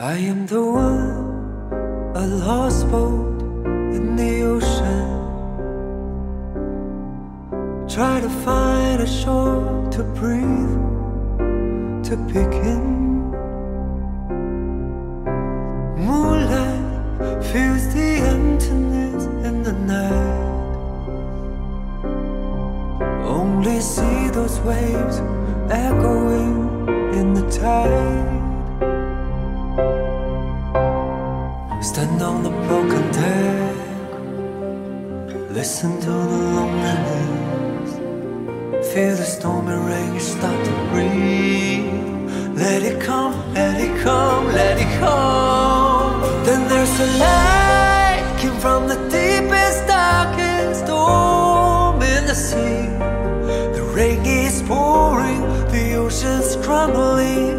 I am the one, a lost boat in the ocean. Try to find a shore to breathe, to begin. Moonlight fills the emptiness in the night. Only see those waves echoing in the tide. Stand on the broken deck. Listen to the loneliness. Feel the stormy rain start to breathe. Let it come, let it come, let it come. Then there's a light Came from the deepest, darkest storm in the sea. The rain is pouring, the ocean's crumbling.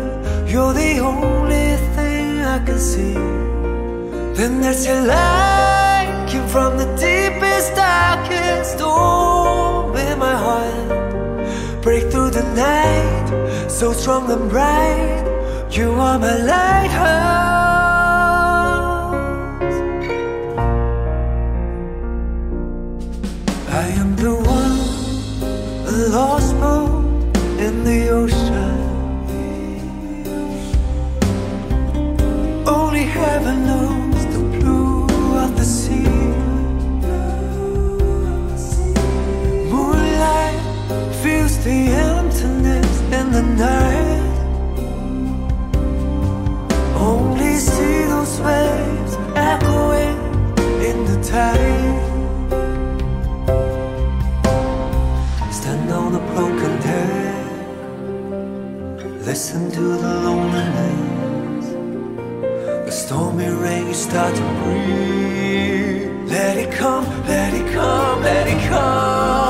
You're the only thing I can see there's a light came from the deepest, darkest storm in my heart. Break through the night, so strong and bright. You are my lighthouse. Listen to the loneliness. The stormy rain start to breathe. Let it come, let it come, let it come.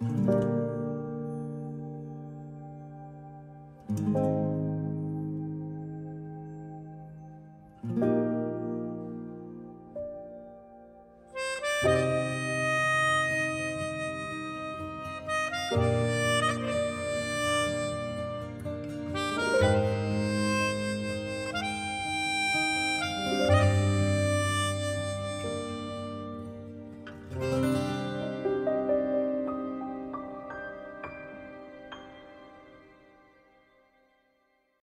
Light.